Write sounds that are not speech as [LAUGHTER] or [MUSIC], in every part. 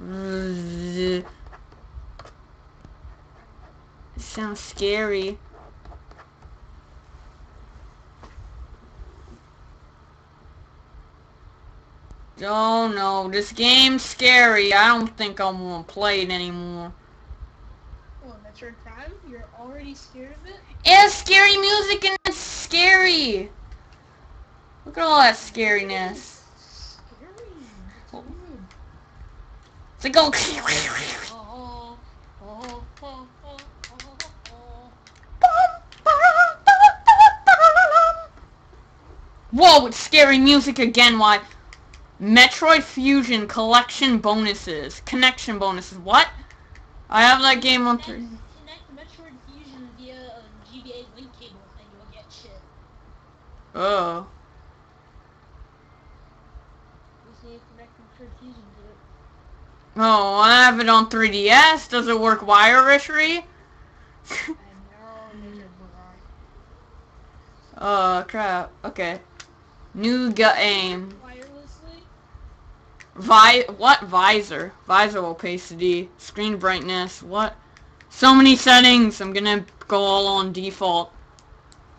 Zzz. Sounds scary. Oh no, this game's scary. I don't think I'm gonna play it anymore. Oh, Metroid Prime? You're already scared of it? It's scary music and it's scary. Look at all that scariness. Scary. It's weird. Oh, [LAUGHS] oh. Whoa, it's scary music again, why? Metroid Fusion collection bonuses. Connection bonuses. What? I have that game on three. Connect, connect Metroid Fusion via a GBA link cable and you'll get shit. Oh. Oh, I have it on 3DS. Does it work wirelessly? [LAUGHS] Oh, crap. Okay. New game. Vi- what visor? Visor opacity, screen brightness, what? So many settings. I'm gonna go all on default.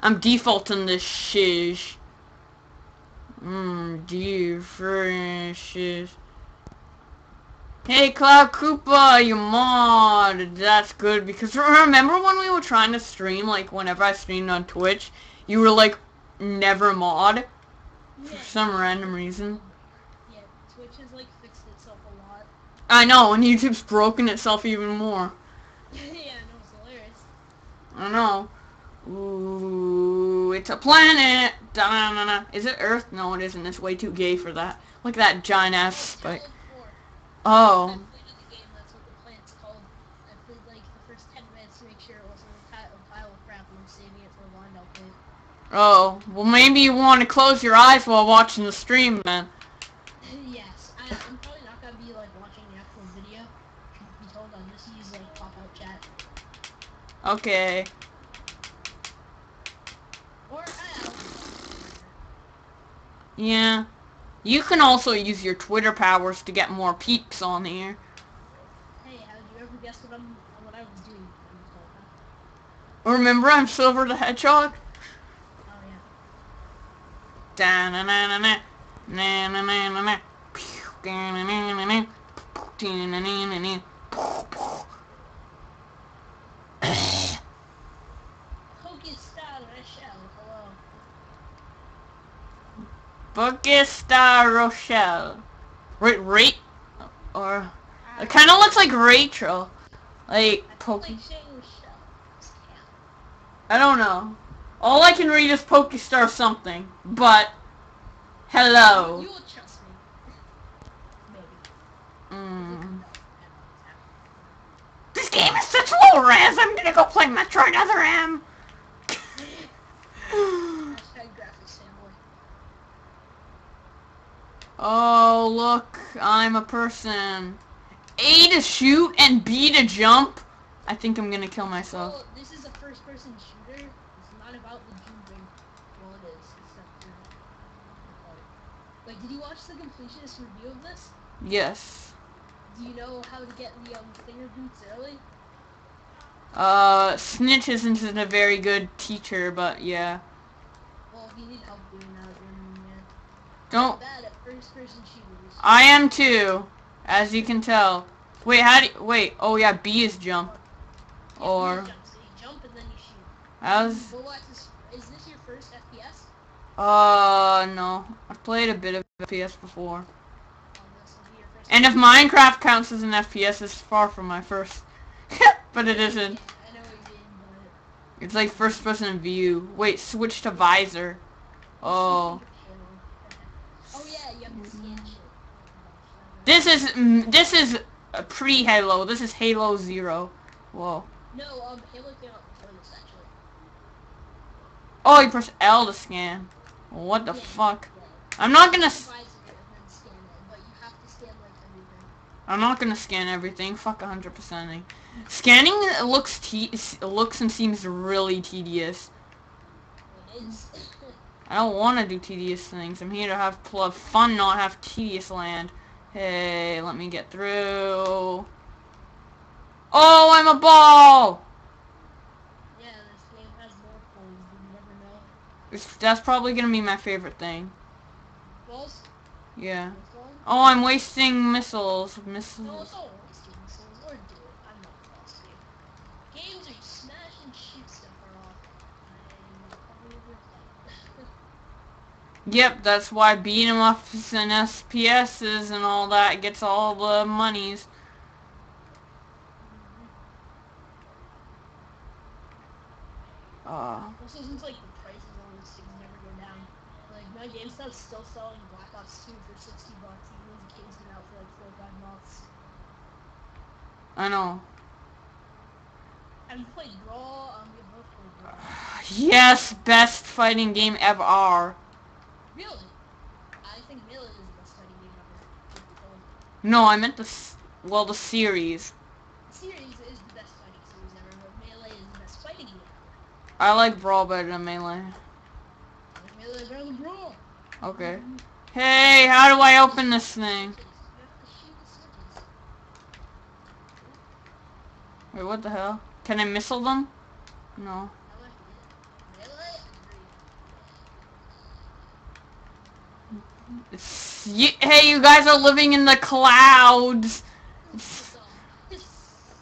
I'm defaulting this shiz. Mmm, default Hey Cloud Koopa, you mod. That's good because remember when we were trying to stream, like whenever I streamed on Twitch, you were like, never mod Yeah. for some random reason. Yeah, Twitch has like fixed itself a lot. I know, and YouTube's broken itself even more. [LAUGHS] yeah, know it's hilarious. I know. Ooh, it's a planet. Da-na-na-na. Is it Earth? No, it isn't. It's way too gay for that. Look at that giant ass spike. Oh, played the game, that's what the planet's called. I played like the first 10 minutes to make sure it wasn't a, pile of crap I'm saving it for a update. oh. Well, maybe you want to close your eyes while watching the stream, man. [LAUGHS] yes, I, I'm probably not gonna be like watching the actual video. Be told, I'll just use like pop-out chat. Okay. Or, I don't know. Yeah. You can also use your Twitter powers to get more peeps on here. Hey, how did you ever guess what I'm, what I was doing? when you told that? Remember, I'm Silver the Hedgehog. Oh yeah. Da-na-na-na-na. Na-na-na-na-na. Pew, da-na-na-na-na. Dee-na-na-na-na. Pokestar Rochelle, hello. Bookie Rochelle. Wait, rate or I, it kind of looks like Rachel, like I Poke. like saying Rochelle. Yeah. I don't know. All I can read is Pokestar something, but hello. You will trust me. [LAUGHS] Maybe. Mm. This game is such low res. I'm gonna go play Metroid Other M. [LAUGHS] [SIGHS] [LAUGHS] oh look, I'm a person. A to shoot and B to jump. I think I'm gonna kill myself. Well, this is a first-person shooter. It's not about the jumping. Well, it is. Except. Wait, did you watch the completionist review of this? Yes. Do you know how to get the um, finger boots early? Uh, Snitch isn't a very good teacher, but yeah. Well, if you need help doing yeah. Don't. Bad at first-person shooters. I am too, as you can tell. Wait, how do? You, wait. Oh yeah, B is jump. Yeah, Or jump, so jump and then you shoot. how's? But what is, is this your first FPS? Uh, no. I've played a bit of FPS before. Oh, this will be your first. And if Minecraft counts as an FPS, it's far from my first. [LAUGHS] but it Yeah, isn't. I know what you mean, but. It's like first person view. Wait, switch to visor. Oh yeah, you have to scan shit. This is mm, this is pre-Halo. This is Halo Zero. Whoa. No, um, Halo came out before this actually. Oh, you press L to scan. What the Yeah, fuck? yeah. I'm not gonna. s- Advise it and then scan it, but you have to scan like everything. I'm not gonna scan everything. Fuck 100%ing. Scanning looks te- looks and seems really tedious. [LAUGHS] I don't want to do tedious things. I'm here to have fun, not have tedious land. Hey, let me get through. Oh, I'm a ball! Yeah, this game has more points. You never know. It's- That's probably gonna be my favorite thing. Balls. Yeah. Oh, I'm wasting missiles. Missiles. it's all wasting missiles. Or do it. I'm not boss game. Games where you smash and shoot stuff are awful. I probably never played. Yep, that's why beating beat 'em ups and FPSs and all that gets all the monies. Uh, Also, since like the prices on these things never go down. Like my GameStop's still selling Black Ops 2 for 60 bucks, even though the game's been out for like four or five months. I know. Have you played Brawl? Um, we both played Brawl. Yes, best fighting game ever. Really? I think Melee is the best fighting game ever. truth be told. No, I meant the s- well the series. The series is the best fighting series ever, but Melee is the best fighting game ever. I like Brawl better than Melee. Melee is better than Brawl. Okay. Hey, how do I open this thing? You have to shoot the switches. Wait, what the hell? Can I missile them? No. I like it. Melee, agree. It's, you, hey, you guys are living in the clouds.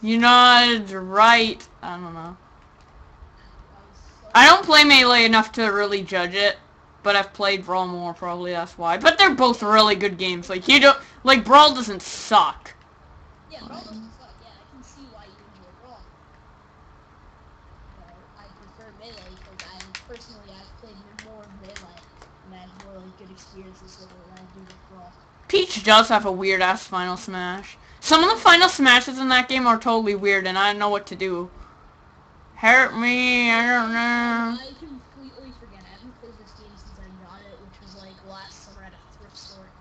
You're not right. I don't know. I don't play Melee enough to really judge it, but I've played Brawl more, probably that's why. But they're both really good games. Like, you don't, like, Brawl doesn't suck. Yeah, Brawl doesn't suck. Yeah, I can see why you enjoy Brawl. But I prefer Melee because I personally I've played more of Melee and I have more like good experiences with it I do. Peach does have a weird ass final smash. Some of the final smashes in that game are totally weird, and I don't know what to do. Hurt me, I don't know. I completely forget. I haven't played this game since I got it, which was like last summer at a thrift store.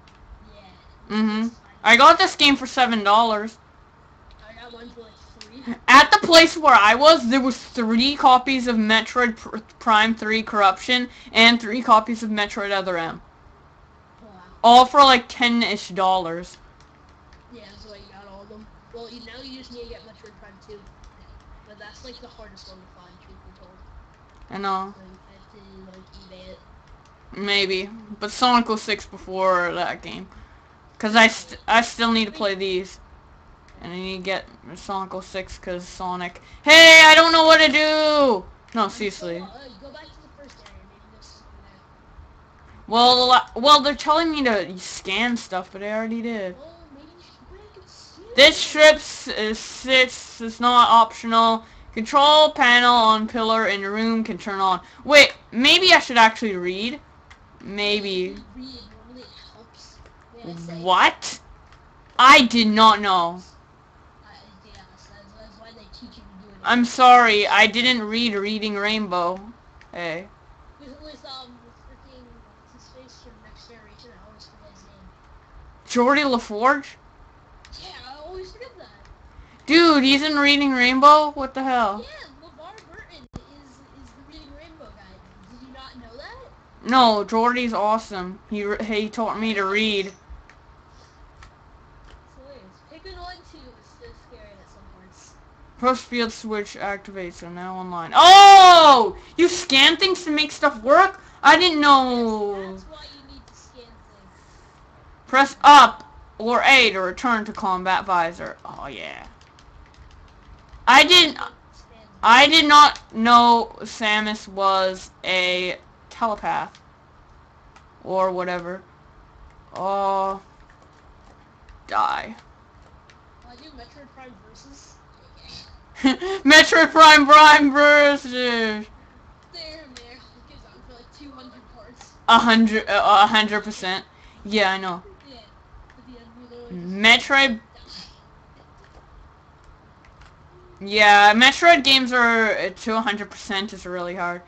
Yeah. Mhm. I got this game for seven dollars. I got one for like three. At the place where I was, there was three copies of Metroid Pr- Prime 3 Corruption and three copies of Metroid Other M. All for like ten-ish dollars. Yeah, that's so you got all of them. Well, you, now you just need to get Metroid Prime 2. But that's like the hardest one to find, truth be told. I know, So you have to like maybe. But Sonic 06 before that game. Cause I, st- I still need to play these. And I need to get Sonic 06 cause Sonic. Hey, I don't know what to do! No, seriously. So, uh, go back to the first area, maybe there's something there. Well, well, they're telling me to scan stuff, but I already did. Well, maybe you should go back and see it. This strips is sits is not optional. Control panel on pillar in room can turn on. Wait, maybe I should actually read. Maybe. Read, normally it helps. Yeah, it's like- What? I did not know. Yeah, that's, that's why they teach you to do it. I'm sorry, I didn't read Reading Rainbow. Hey. With, with um, with freaking what's his face from Next Generation, I always forget his name. Geordi La Forge? Yeah, I always forget that. Dude, he's in Reading Rainbow? What the hell? Yeah, LeVar Burton is is the Reading Rainbow guy. Did you not know that? No, Geordi's awesome. He, he taught me to read. It's hilarious. Pikmin 1 2 is so scary at some points. First field switch activates, so now online. Oh! You scan things to make stuff work? I didn't know. That's why you need to scan things. Press up or A to return to combat visor. Oh yeah. I didn't. I did not know Samus was a telepath or whatever. Oh, die. I do Metroid Prime versus. [LAUGHS] Metroid Prime Prime versus There and there. It goes on for like 200 parts. a hundred, a hundred percent. Yeah, I know. Yeah. At the end, we literally just Metroid. Yeah, Metroid games are uh, to a hundred percent is really hard.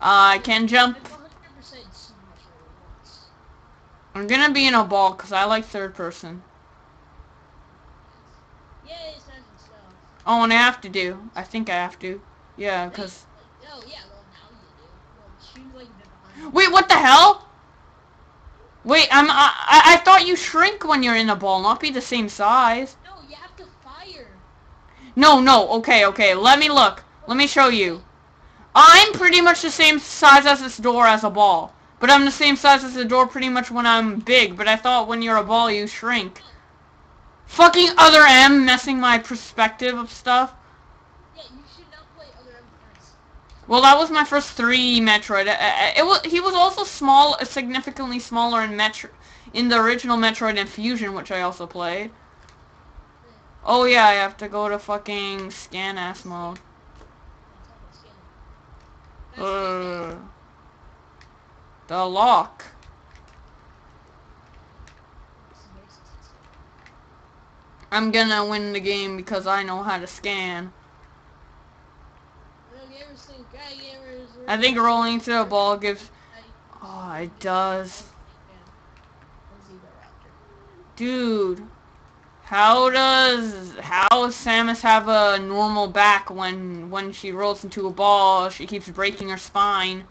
Uh, I can jump. I've 100% seen Metroid once. I'm gonna be in a ball because I like third person. Yay, Smash and stuff. Oh, and I have to do. I think I have to. Yeah, because. Oh, yeah, well, now you do. Well, shoot like a bit behind. Wait, what the hell? Wait, I'm, I, I thought you shrink when you're in a ball, not be the same size. No, you have to fire. No, no, okay, okay, let me look. Let me show you. I'm pretty much the same size as this door as a ball. But I'm the same size as the door pretty much when I'm big, but I thought when you're a ball you shrink. Fucking other M messing my perspective of stuff. Yeah, you should not play other M first. Well, that was my first three Metroid. Uh, uh, It was he was also small, significantly smaller in Metro, in the original Metroid and Fusion, which I also played. Oh yeah, I have to go to fucking scan ass mode. Uh, the lock. I'm gonna win the game because I know how to scan. I think rolling to a ball gives. Oh, it does. Dude, how does how does Samus have a normal back when when she rolls into a ball? She keeps breaking her spine.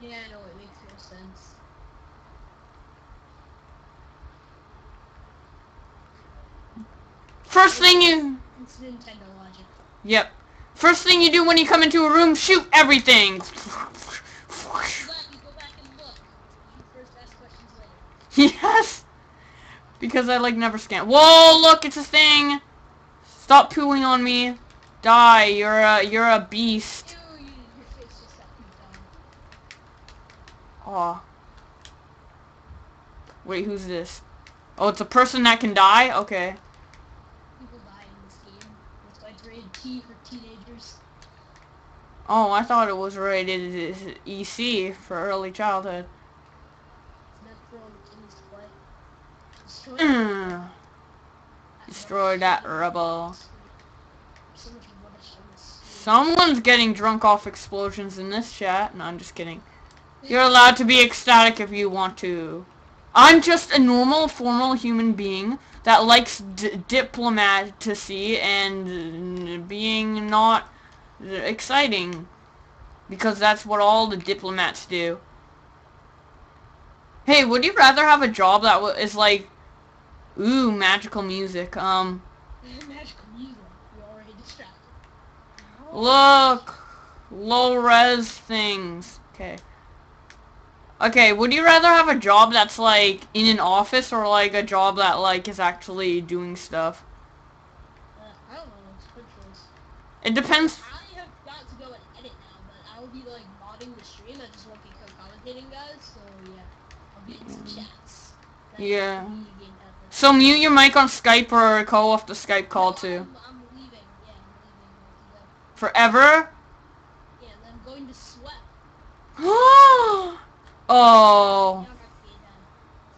Yeah, I know, it makes no sense. First thing you. It's Nintendo logic. Yep. First thing you do when you come into a room, shoot everything. [LAUGHS] Yes. Because I like never scan. Whoa! Look, it's a thing. Stop pooing on me. Die. You're a you're a beast. Aw. Wait, who's this? Oh, it's a person that can die? Okay. People die in this game. That's why rated T for. Oh, I thought it was rated as EC for early childhood. [CLEARS THROAT] Destroy that rubble. Someone's getting drunk off explosions in this chat. No, I'm just kidding. You're allowed to be ecstatic if you want to. I'm just a normal, formal human being that likes diplomacy and being not exciting. Because that's what all the diplomats do. Hey, would you rather have a job that is like, ooh, magical music? Um, Magical music. You're already distracted. Look! Low res things. Okay. Okay, would you rather have a job that's like in an office or like a job that like is actually doing stuff? Uh, I don't know. It's good choice. It depends. I have got to go and edit now, but I will be like modding the stream. I just won't be co-commentating, guys. So yeah, I'll be in some chats. That's Yeah. the media game method. So mute your mic on Skype or call off the Skype call too. I'm, I'm leaving. Yeah, I'm leaving. Forever? Yeah, I'm going to sweat. [GASPS] oh! Now I'm at the game done.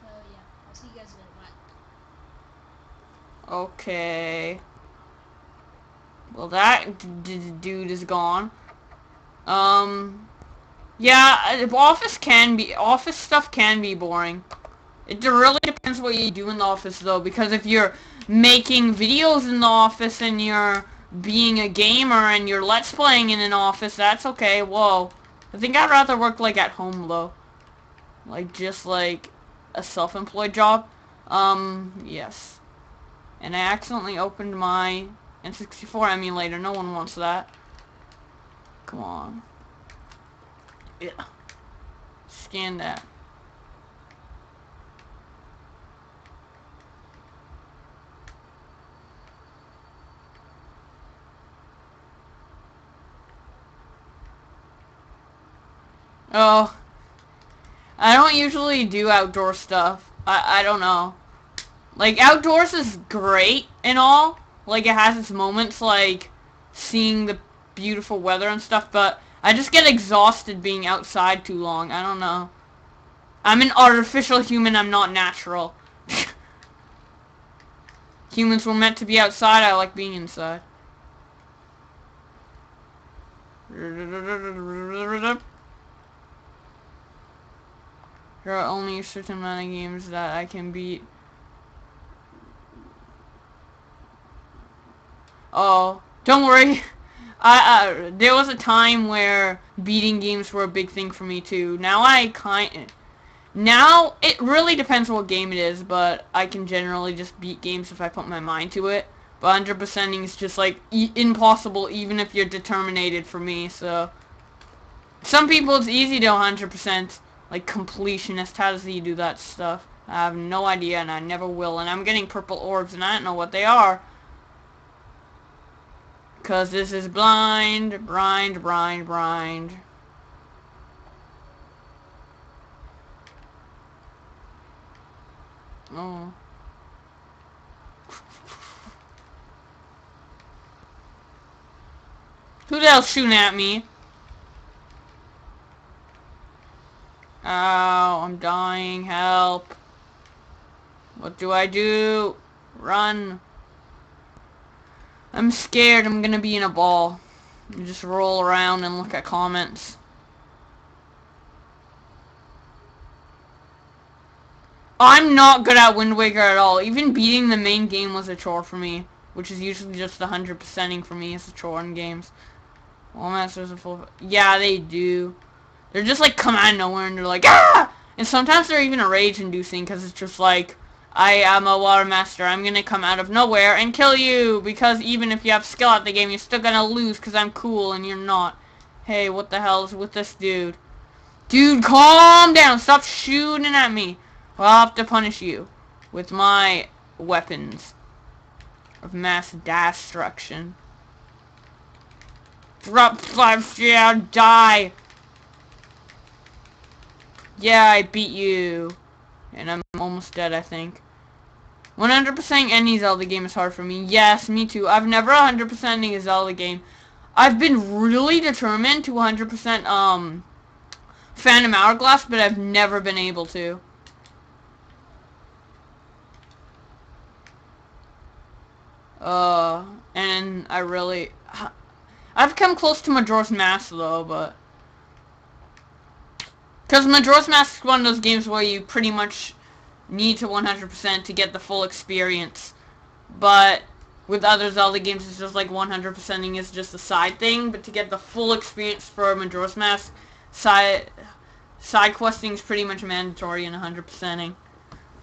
So yeah, I'll see you guys later. Okay. Well, that dude is gone. Um, yeah, uh, office can be office stuff can be boring. It really depends what you do in the office, though, because if you're making videos in the office and you're being a gamer and you're let's playing in an office, that's okay. Whoa, I think I'd rather work like at home though, like just like a self-employed job. Um, yes. And I accidentally opened my N64 emulator. No one wants that. Come on. Yeah. Scan that. Oh. I don't usually do outdoor stuff. I, I don't know. Like, outdoors is great and all. Like, it has its moments, like, seeing the beautiful weather and stuff, but I just get exhausted being outside too long. I don't know. I'm an artificial human, I'm not natural. [LAUGHS] Humans were meant to be outside, I like being inside. There are only a certain amount of games that I can beat. Oh, don't worry. [LAUGHS] I, uh, there was a time where beating games were a big thing for me too. Now I kind, Now, it really depends what game it is, but I can generally just beat games if I put my mind to it. But 100%ing is just, like, e impossible even if you're determined for me, so... Some people, it's easy to 100%, like, completionist. How does he do that stuff? I have no idea, and I never will. And I'm getting purple orbs, and I don't know what they are. Because this is blind, blind, blind, blind. Oh. Who the hell's shooting at me? Oh, I'm dying. Help. What do I do? Run. I'm scared I'm gonna be in a ball. just roll around and look at comments. I'm not good at Wind Waker at all. Even beating the main game was a chore for me. Which is usually just 100%ing for me as a chore in games. Wallmasters are full Yeah, they do. They're just like come out of nowhere and they're like, ah! And sometimes they're even a rage-inducing because it's just like, I am a water master. I'm gonna come out of nowhere and kill you because even if you have skill at the game, you're still gonna lose because I'm cool and you're not. Hey, what the hell is with this dude? Dude, calm down. Stop shooting at me. I'll have to punish you with my weapons of mass destruction. Drop five, yeah, die. Yeah, I beat you. And I'm almost dead, I think. 100% any Zelda game is hard for me. Yes, me too. I've never 100% a Zelda game. I've been really determined to 100% um Phantom Hourglass, but I've never been able to. Uh, and I really... I've come close to Majora's Mask, though, but... Because Majora's Mask is one of those games where you pretty much need to 100% to get the full experience. But with other Zelda games, it's just like 100%ing is just a side thing. But to get the full experience for Majora's Mask, side, side questing is pretty much mandatory in 100%ing.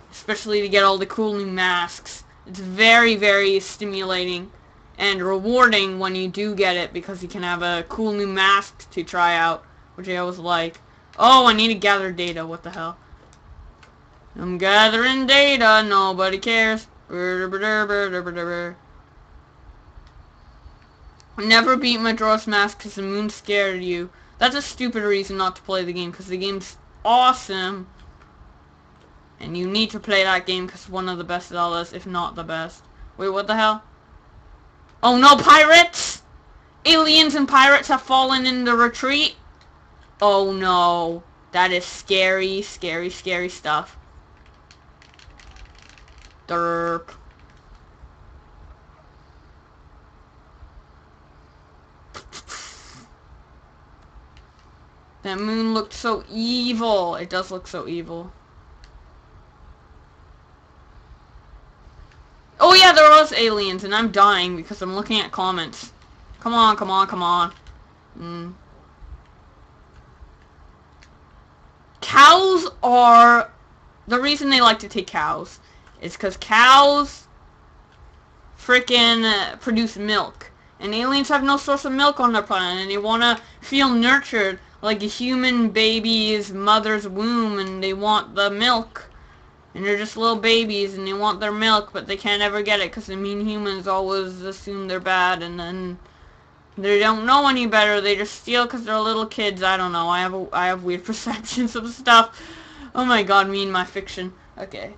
Especially to get all the cool new masks. It's very, very stimulating and rewarding when you do get it because you can have a cool new mask to try out, which I always like. Oh, I need to gather data. What the hell? I'm gathering data. Nobody cares. Never beat Majora's Mask because the moon scared you. That's a stupid reason not to play the game because the game's awesome. And you need to play that game because one of the best Zeldas, if not the best. Wait, what the hell? Oh no, pirates! Aliens and pirates have fallen in the retreat? Oh no. That is scary, scary, scary stuff. Derp. That moon looked so evil. It does look so evil. Oh yeah, there was aliens, and I'm dying because I'm looking at comments. Come on, come on, come on. Mm. Cows are... The reason they like to take cows is because cows freaking produce milk. And aliens have no source of milk on their planet, and they want to feel nurtured like a human baby's mother's womb, and they want the milk and they're just little babies and they want their milk but they can't ever get it because the mean humans always assume they're bad and then they don't know any better. They just steal because they're little kids. I don't know. I have a, I have weird [LAUGHS] perceptions of stuff. Oh my god me and my fiction. Okay.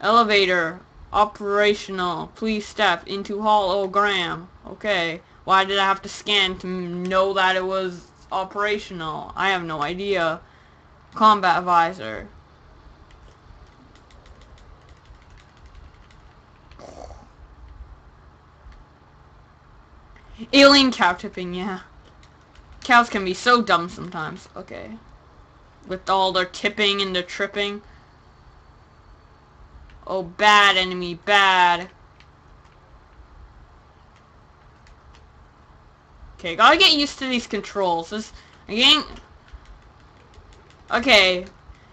Elevator. Operational. Please step into hologram. Okay. Why did I have to scan to know that it was operational? I have no idea. Combat visor Alien cow tipping, yeah. Cows can be so dumb sometimes. Okay. With all their tipping and their tripping. Oh, bad enemy, bad. Okay, gotta get used to these controls. This, again... Okay.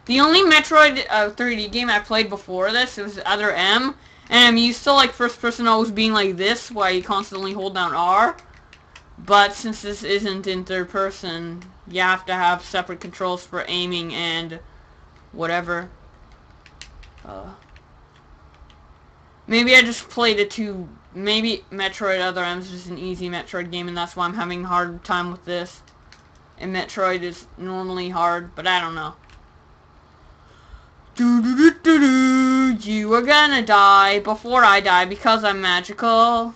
The only Metroid uh, 3D game I played before this was Other M, and I'm used to like first person always being like this, where you constantly hold down R. But since this isn't in third person, you have to have separate controls for aiming and whatever. Uh, maybe I just played it too. Maybe Metroid Other M is just an easy Metroid game, and that's why I'm having a hard time with this. And Metroid is normally hard, but I don't know. Do do do do do. You are gonna die before I die because I'm magical.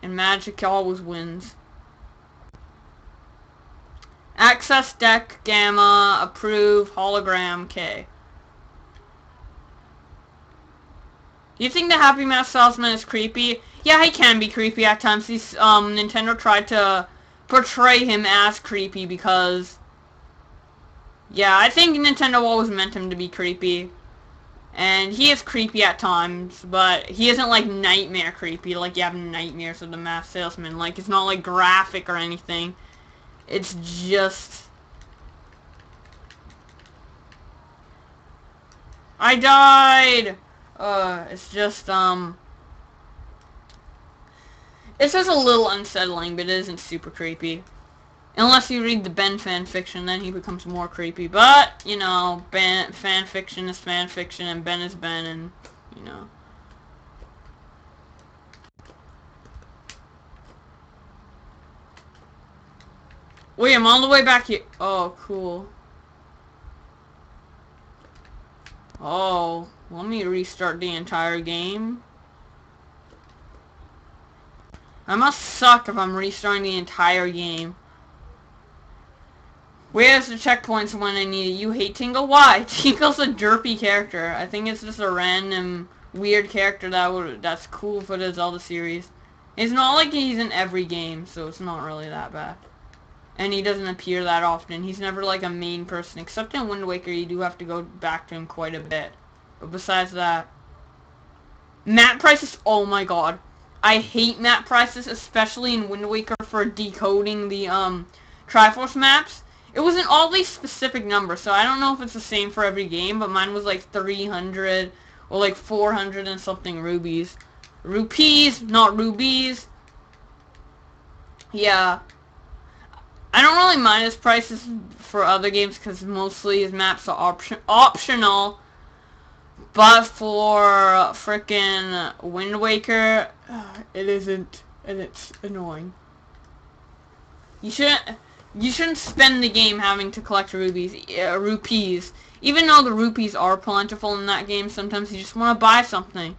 And magic always wins. Access deck gamma approve hologram K. You think the Happy Mask salesman is creepy? Yeah, he can be creepy at times. He's, um, Nintendo tried to portray him as creepy because yeah, I think Nintendo always meant him to be creepy. And he is creepy at times, but he isn't like nightmare creepy, like you have nightmares of the mask salesman. Like, it's not like graphic or anything. It's just... I died! Uh, it's just, um... It's just a little unsettling, but it isn't super creepy. Unless you read the Ben fan fiction, then he becomes more creepy. But, you know, Ben fan fiction is fan fiction, and Ben is Ben, and, you know. Wait, I'm all the way back here. Oh, cool. Oh, let me restart the entire game. I must suck if I'm restarting the entire game. Where's the checkpoints when I need it? You hate Tingle? Why? [LAUGHS] Tingle's a derpy character. I think it's just a random weird character that would that's cool for the Zelda series. It's not like he's in every game, so it's not really that bad. And he doesn't appear that often. He's never like a main person, except in Wind Waker you do have to go back to him quite a bit. But besides that, map prices, oh my god. I hate map prices, especially in Wind Waker for decoding the um Triforce maps it was an oddly specific number, so I don't know if it's the same for every game, but mine was like 300 or like 400 and something rubies. Rupees, not rubies. Yeah. I don't really mind his prices for other games because mostly his maps are option optional. But for frickin' Wind Waker, [SIGHS] it isn't, and it's annoying. You shouldn't... You shouldn't spend the game having to collect rubies, uh, rupees. Even though the rupees are plentiful in that game, sometimes you just want to buy something.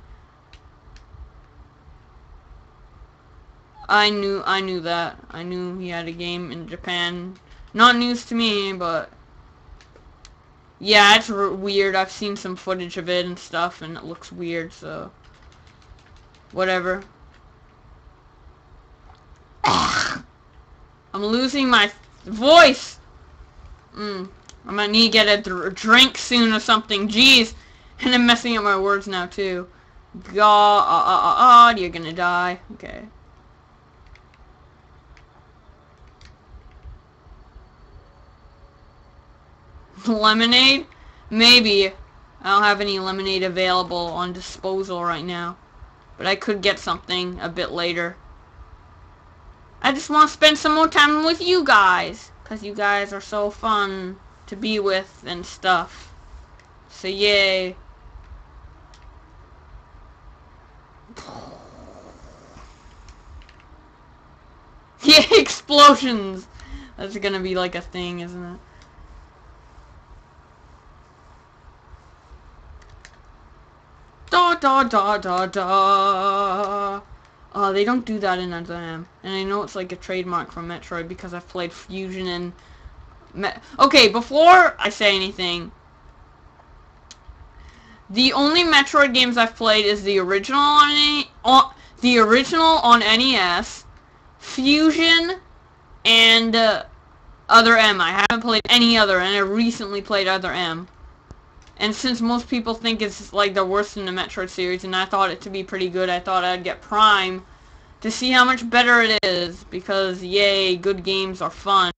I knew, I knew that. I knew he had a game in Japan. Not news to me, but yeah, it's weird. I've seen some footage of it and stuff, and it looks weird. So whatever. I'm losing my voice. Mm. I might need to get a dr drink soon or something. Jeez. And I'm messing up my words now, too. God, uh, uh, uh, you're gonna die. Okay. lemonade? Maybe. I don't have any lemonade available on disposal right now. But I could get something a bit later. I just want to spend some more time with you guys. Because you guys are so fun to be with and stuff. So yay. [LAUGHS] yeah, [LAUGHS] explosions! That's gonna be like a thing, isn't it? Da da da da da. Uh, they don't do that in Other M. And I know it's like a trademark from Metroid because I've played Fusion and... Me okay, before I say anything, the only Metroid games I've played is the original on, any, on the original on NES, Fusion, and uh, Other M. I haven't played any other, and I recently played Other M. And since most people think it's like the worst in the Metroid series, and I thought it to be pretty good, I thought I'd get Prime to see how much better it is, because yay, good games are fun.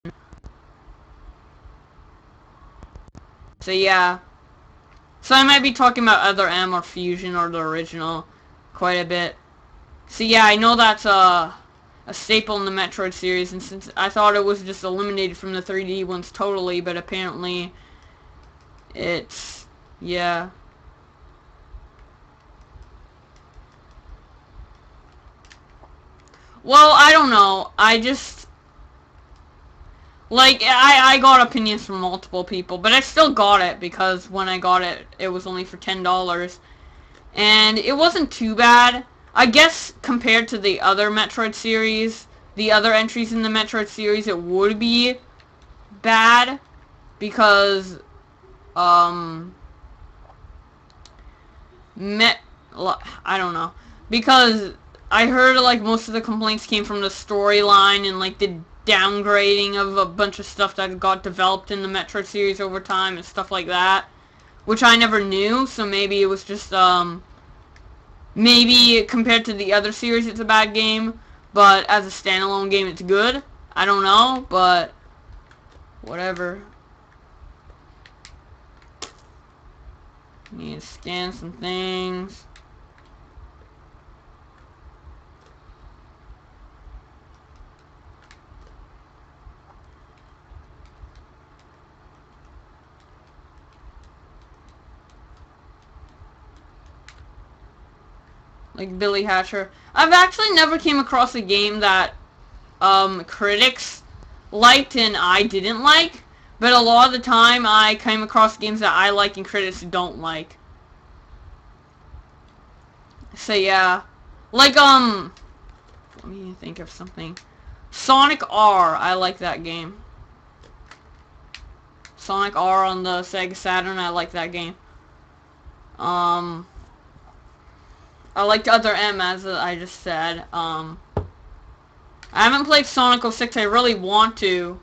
So yeah. So I might be talking about other M or Fusion or the original quite a bit. So yeah, I know that's a, a staple in the Metroid series, and since I thought it was just eliminated from the 3D ones totally, but apparently it's, yeah. Well, I don't know. I just like I I got opinions from multiple people, but I still got it because when I got it, it was only for ten dollars, and it wasn't too bad. I guess compared to the other Metroid series, the other entries in the Metroid series, it would be bad because um met I don't know because I heard like most of the complaints came from the storyline and like the downgrading of a bunch of stuff that got developed in the Metro series over time and stuff like that, which I never knew. So maybe it was just um maybe compared to the other series it's a bad game, but as a standalone game it's good. I don't know, but whatever. Need to scan some things. like Billy Hatcher. I've actually never came across a game that um, critics liked and I didn't like, but a lot of the time I came across games that I like and critics don't like. So yeah, like um, let me think of something. Sonic R, I like that game. Sonic R on the Sega Saturn, I like that game. Um, I like the other M as I just said. Um, I haven't played Sonic 06. I really want to,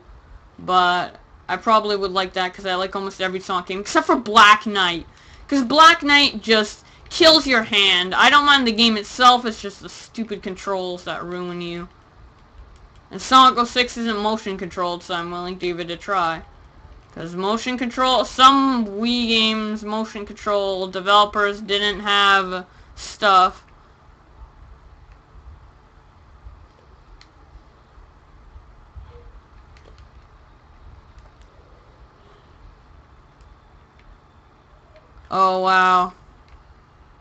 but I probably would like that because I like almost every Sonic game except for Black Knight. Because Black Knight just kills your hand. I don't mind the game itself. It's just the stupid controls that ruin you. And Sonic 06 isn't motion controlled, so I'm willing to give it a try. Because motion control, some Wii games, motion control developers didn't have stuff. Oh, wow.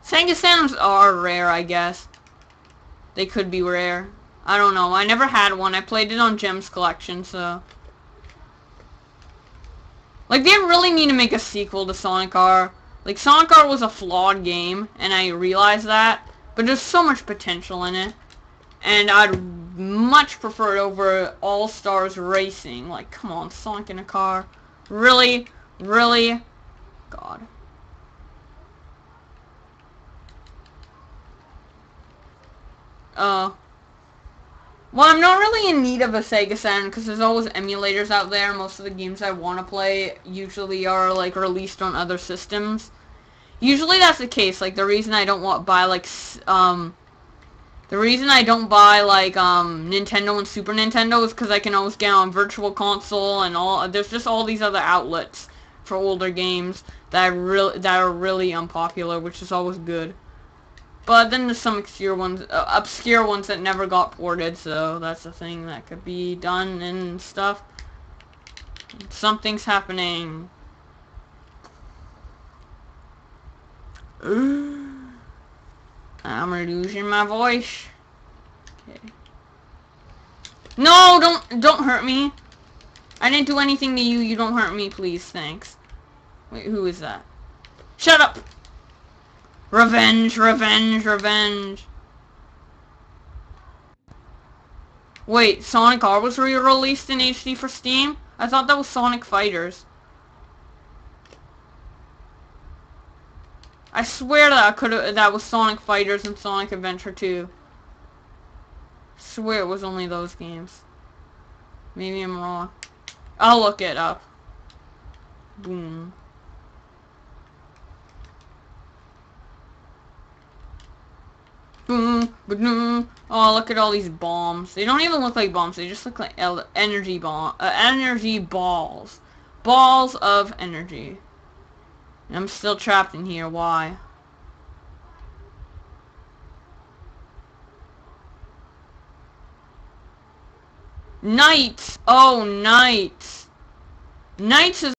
Saturns are rare, I guess. They could be rare. I don't know. I never had one. I played it on Gems Collection, so... Like, they really need to make a sequel to Sonic R. Like, Sonic R was a flawed game, and I realize that, but there's so much potential in it. And I'd much prefer it over All-Stars Racing. Like, come on, Sonic in a car. Really? Really? God. Uh, well, I'm not really in need of a Sega Saturn because there's always emulators out there. Most of the games I want to play usually are like released on other systems. Usually that's the case. Like the reason I don't want buy like um the reason I don't buy like um Nintendo and Super Nintendo is because I can always get on Virtual Console and all. There's just all these other outlets for older games that really that are really unpopular, which is always good. But then there's some obscure ones, uh, obscure ones that never got ported, so that's a thing that could be done and stuff. Something's happening. I'm losing my voice. Okay. No, don't don't hurt me. I didn't do anything to you. You don't hurt me, please. Thanks. Wait, who is that? Shut up. Revenge, revenge, revenge. Wait, Sonic R was re-released in HD for Steam? I thought that was Sonic Fighters. I swear that I could that was Sonic Fighters and Sonic Adventure 2. I swear it was only those games. Maybe I'm wrong. I'll look it up. Boom. boom, boom. Oh, look at all these bombs. They don't even look like bombs. They just look like energy bomb, uh, energy balls, balls of energy. And I'm still trapped in here. Why? Knights! Oh, knights! Knights is